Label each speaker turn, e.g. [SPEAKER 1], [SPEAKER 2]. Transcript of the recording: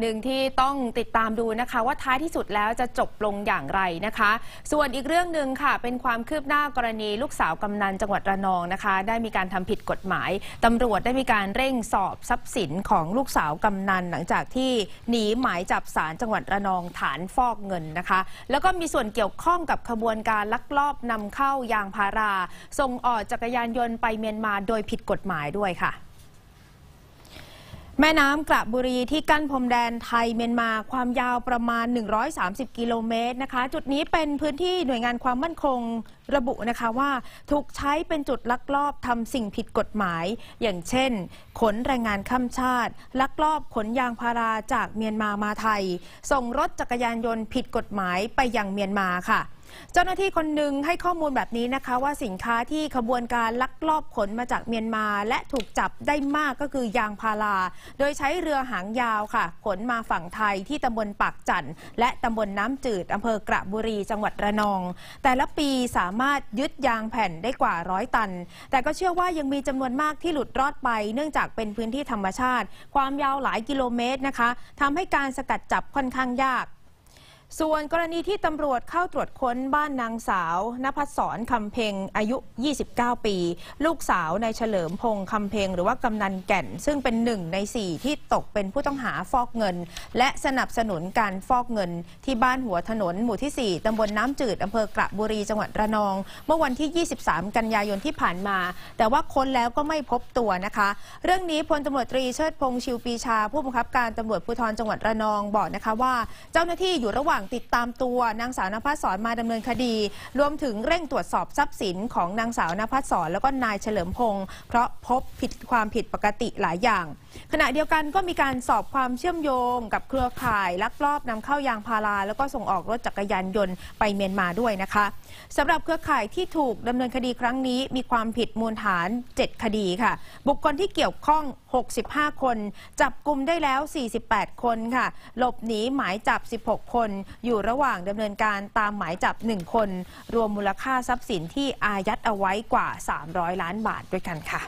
[SPEAKER 1] หนึ่งที่ต้องติดตามดูนะคะ ว่าท้ายที่สุดแล้วจะจบลงอย่างไรนะคะ ส่วนอีกเรื่องหนึ่งค่ะ เป็นความคืบหน้ากรณีลูกสาวกำนันจังหวัดระนองนะคะ ได้มีการทำผิดกฎหมายตำรวจได้มีการเร่งสอบทรัพย์สินของลูกสาวกำนันหลังจากที่หนีหมายจับศาลจังหวัดระนองฐานฟอกเงินนะคะ แล้วก็มีส่วนเกี่ยวข้องกับขบวนการลักลอบนำเข้ายางพารา ส่งออกจักรยานยนต์ไปเมียนมาโดยผิดกฎหมายด้วยค่ะ แม่น้ำกระบุรีที่กั้นพรมแดนไทยเมียนมาความยาวประมาณ 130 กิโลเมตรนะคะ จุดนี้เป็นพื้นที่หน่วยงานความมั่นคงระบุนะคะว่าถูกใช้เป็นจุดลักลอบทำสิ่งผิดกฎหมาย อย่างเช่น ขนแรงงานข้ามชาติ ลักลอบขนยางพาราจากเมียนมามาไทย ส่งรถจักรยานยนต์ผิดกฎหมายไปยังเมียนมาค่ะ เจ้าหน้าที่คนหนึ่งให้ข้อมูลแบบนี้นะคะ ว่าสินค้าที่ขบวนการลักลอบขนมาจากเมียนมา และถูกจับได้มากก็คือยางพารา โดยใช้เรือหางยาวค่ะ ขนมาฝั่งไทยที่ตำบลปากจันทร์และตำบลน้ำจืดอำเภอกระบุรีจังหวัดระนอง แต่ละปีสามารถยึดยางแผ่นได้กว่าร้อยตัน แต่ก็เชื่อว่ายังมีจำนวนมากที่หลุดรอดไป เนื่องจากเป็นพื้นที่ธรรมชาติ ความยาวหลายกิโลเมตรนะคะทำให้การสกัดจับค่อนข้างยาก ส่วนกรณีที่ตำรวจเข้าตรวจค้นบ้านนางสาวนภัสสรคำเพ็งอายุ 29 ปี ลูกสาวในายเฉลิมพงษ์คำเพ็งหรือว่ากำนันแก่น ซึ่งเป็นหนึ่งในสี่ที่ตกเป็นผู้ต้องหาฟอกเงิน และสนับสนุนการฟอกเงิน ที่บ้านหัวถนนหมู่ที่ 4ตำบลน้ำจืดอำเภอกระบุรีจังหวัดระนอง เมื่อวันที่ 23 กันยายนที่ผ่านมา แต่ว่าค้นแล้วก็ไม่พบตัวนะคะ เรื่องนี้พลตำรวจตรีเชิดพงษ์ชิวปีชา ผู้บังคับการตำรวจภูธรจังหวัดระนองบอกนะคะว่าเจ้าหน้าที่อยู่ระหว่างติดตามตัวนางสาวนภัสสรมาดำเนินคดี รวมถึงเร่งตรวจสอบทรัพย์สินของนางสาวนภัสสรแล้วก็นายเฉลิมพงศ์เพราะพบผิดความผิดปกติหลายอย่าง ขณะเดียวกันก็มีการสอบความเชื่อมโยง กับเครือข่ายลักลอบนำเข้ายางพาราแล้วก็ส่งออกรถจักรยานยนต์ไปเมียนมาด้วยนะคะสำหรับเครือข่ายที่ถูกดำเนินคดีครั้งนี้ มีความผิดมูลฐาน 7 คดีค่ะ บุคคลที่เกี่ยวข้อง 65 คน จับกลุ่มได้แล้ว 48 คนค่ะ หลบหนีหมายจับ 16 คนอยู่ระหว่างดำเนินการตามหมายจับ 1 คน รวมมูลค่าทรัพย์สินที่อายัดเอาไว้กว่า 300 ล้านบาทด้วยกันค่ะ